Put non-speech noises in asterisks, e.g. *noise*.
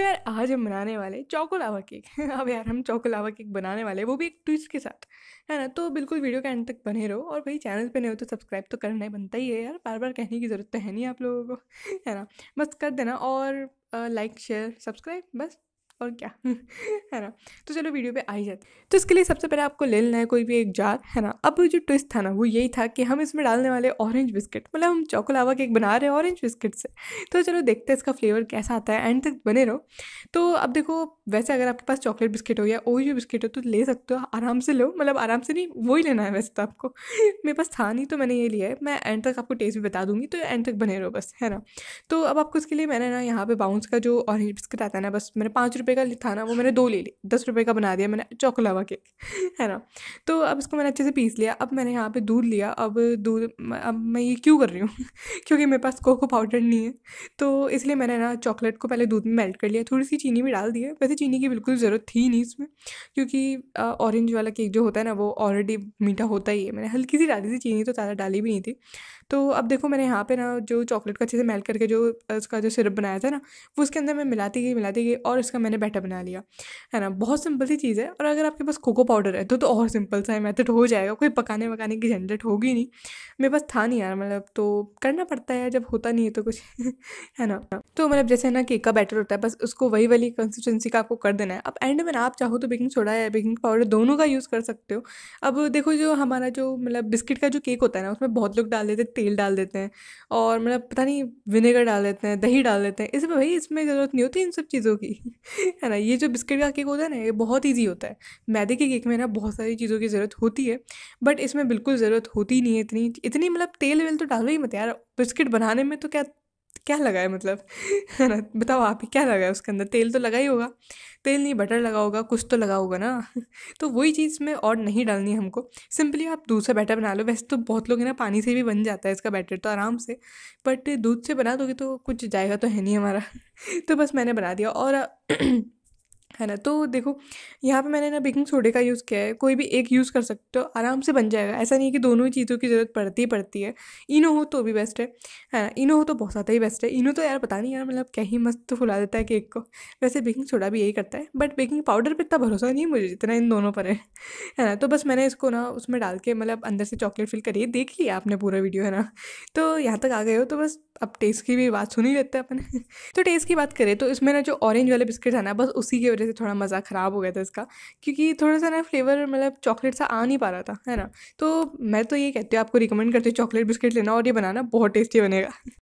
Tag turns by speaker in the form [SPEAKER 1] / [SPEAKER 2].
[SPEAKER 1] यार आज हम बनाने वाले चौकोलावा केक अब यार हम चौकोलावा केक बनाने वाले वो भी एक ट्विस्ट के साथ, है ना? तो बिल्कुल वीडियो के एंड तक बने रहो और भाई चैनल पे नहीं हो तो सब्सक्राइब तो करना ही, बनता ही है यार। बार बार कहने की ज़रूरत तो है नहीं आप लोगों को, है ना? बस कर देना और लाइक शेयर सब्सक्राइब बस। और क्या? *laughs* है ना? तो चलो वीडियो पे आ ही जाते तो इसके लिए सबसे पहले आपको ले लेना है कोई भी एक जार, है ना? अब जो ट्विस्ट था ना, वो यही था कि हम इसमें डालने वाले ऑरेंज बिस्किट मतलब हम चौकोलावा केक बना रहे हैं ऑरेंज बिस्किट से। तो चलो देखते हैं इसका फ्लेवर कैसा आता है। एंड तक बने रहो। तो अब देखो, वैसे अगर आपके पास चॉकलेट बिस्किट हो या ओरियो बिस्किट हो तो ले सकते हो, आराम से लो। मतलब आराम से नहीं, वो ही लेना है वैसे तो आपको। *laughs* मेरे पास था नहीं तो मैंने ये लिया है। मैं एंड तक आपको टेस्ट भी बता दूँगी तो एंड तक बने रहो बस, है ना? तो अब आपको इसके लिए मैंने ना यहाँ पे बाउंस का जो ऑरेंज बिस्किट आता है ना, बस मैंने पाँच रुपये का था ना, वो मैंने दो ले ली दस रुपये का बना दिया मैंने, चौकलावा केक, है ना? तो अब इसको मैंने अच्छे से पीस लिया, अब मैंने यहाँ पे दूध लिया, अब दूध, अब मैं ये क्यों कर रही हूँ? *laughs* क्योंकि मेरे पास कोको पाउडर नहीं है तो इसलिए मैंने ना चॉकलेट को पहले दूध में मेल्ट कर लिया थोड़ी सी चीनी भी डाल दी है, वैसे चीनी की बिल्कुल ज़रूरत थी नहीं इसमें, क्योंकि ऑरेंज वाला केक जो होता है ना, वो ऑलरेडी मीठा होता ही है, मैंने हल्की सी डाली थी, चीनी तो ज़्यादा डाली भी नहीं थी तो अब देखो मैंने यहाँ पे ना जो चॉकलेट को अच्छे से मेल्ट करके जो, उसका जो सिरप बनाया था ना, वो उसके अंदर मैं मिलाती गई मिलाती गई और इसका मैंने बैटर बना लिया, है ना? बहुत सिंपल सी चीज़ है और अगर आपके पास कोको पाउडर है तो तो और सिंपल सा मेथड हो जाएगा, कोई पकाने वकाने की झंझट होगी नहीं। मेरे पास था नहीं यार मतलब तो करना पड़ता है जब होता नहीं है तो कुछ, *laughs* है ना? तो मतलब जैसे ना केक का बैटर होता है, बस उसको वही वाली कंसिस्टेंसी का आपको कर देना है। अब एंड में आप चाहो तो बेकिंग सोडा या बेकिंग पाउडर दोनों का यूज़ कर सकते हो। अब देखो जो हमारा जो मतलब बिस्किट का जो केक होता है ना, उसमें बहुत लोग डाल देते हैं, तेल डाल देते हैं और मतलब पता नहीं विनेगर डाल देते हैं, दही डाल देते हैं इसमें भाई इसमें ज़रूरत नहीं होती इन सब चीज़ों की। *laughs* है ना? ये जो बिस्किट का केक होता है ना, ये बहुत ईजी होता है। मैदे के केक में ना बहुत सारी चीज़ों की ज़रूरत होती है बट इसमें बिल्कुल ज़रूरत होती नहीं है इतनी। इतनी मतलब तेल वेल तो डालो ही मत यार। बिस्किट बनाने में तो क्या क्या लगा है मतलब? है ना? बताओ आप ही, क्या लगा है उसके अंदर? तेल तो लगा ही होगा। तेल नहीं बटर लगा होगा, कुछ तो लगा होगा ना। *laughs* तो वही चीज़ में और नहीं डालनी हमको। सिंपली आप दूध से बैटर बना लो। वैसे तो बहुत लोग ना पानी से भी बन जाता है इसका बैटर तो आराम से। बट दूध से बना दोगे तो कुछ जाएगा तो है नहीं हमारा। *laughs* तो बस मैंने बना दिया। और *clears throat* है ना? तो देखो, यहाँ पे मैंने ना बेकिंग सोडे का यूज़ किया है। कोई भी एक यूज़ कर सकते हो, आराम से बन जाएगा। ऐसा नहीं है कि दोनों ही चीज़ों की ज़रूरत पड़ती ही पड़ती है। इनो हो तो भी बेस्ट है है ना? इनो हो तो बहुत ज़्यादा ही बेस्ट है। इनो तो यार पता नहीं यार मतलब क्या ही मस्त फुला देता है केक को। वैसे बेकिंग सोडा भी यही करता है, बट बेकिंग पाउडर पर इतना भरोसा नहीं मुझे जितना इन दोनों पर है है ना? तो बस मैंने इसको ना उसमें डाल के मतलब अंदर से चॉकलेट फिल करिए, देख लिया आपने पूरा वीडियो, है ना? तो यहाँ तक आ गए हो तो बस अब टेस्ट की भी बात सुन ही लेते हैं अपन। *laughs* तो टेस्ट की बात करें तो इसमें ना जो ऑरेंज वाले बिस्किट है ना, बस उसी की वजह से थोड़ा मज़ा ख़राब हो गया था इसका, क्योंकि थोड़ा सा ना फ्लेवर मतलब चॉकलेट सा आ नहीं पा रहा था, है ना? तो मैं तो ये कहती हूँ, आपको रिकमेंड करती हूँ चॉकलेट बिस्किट लेना और ये बनाना, बहुत टेस्टी बनेगा।